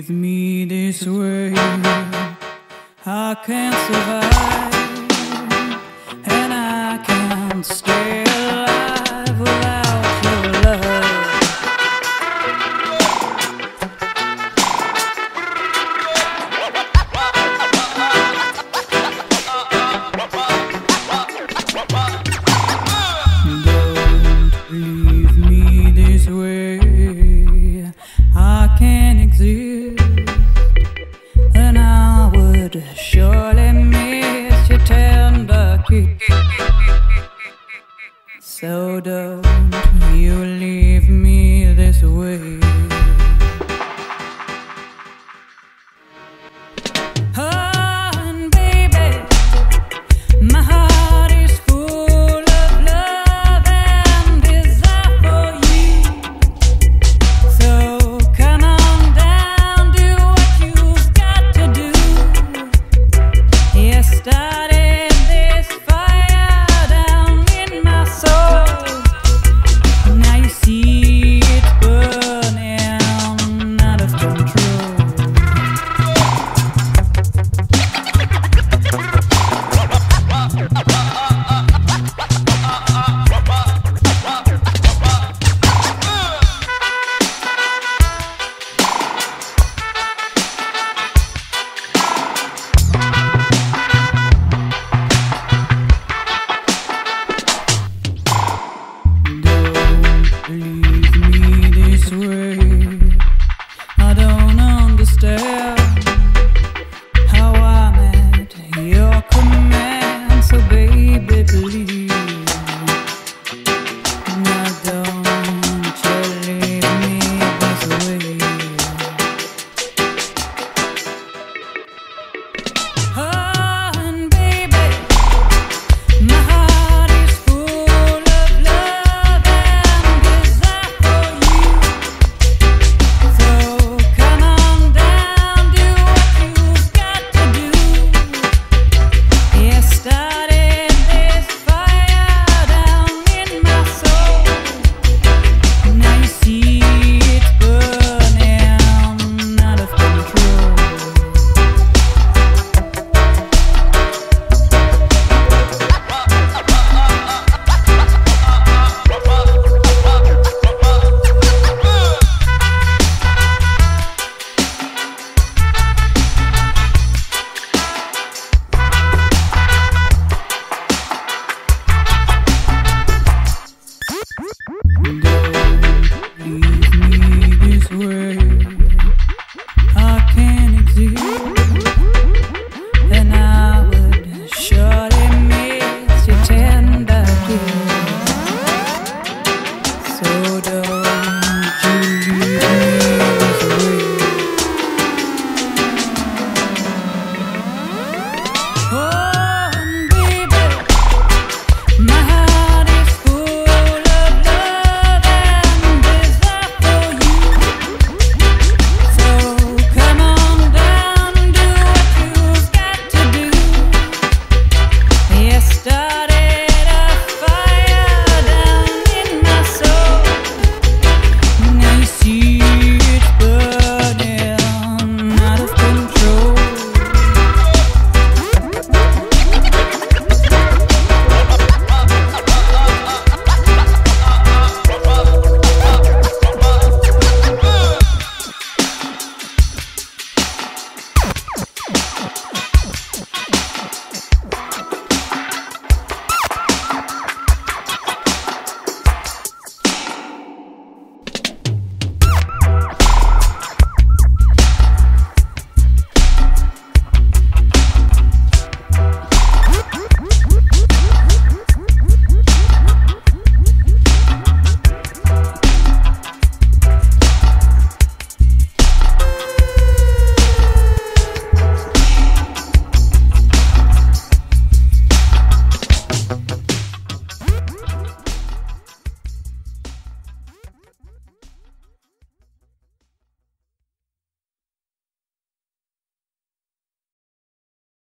with me this way. I can't survive and I can't stay. photo.